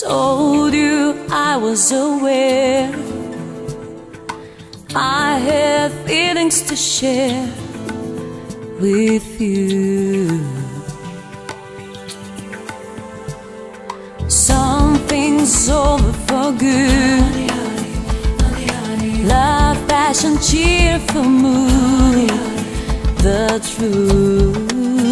told you I was aware. I have feelings to share with you. Something's over for good. Love, passion, cheerful mood The truth.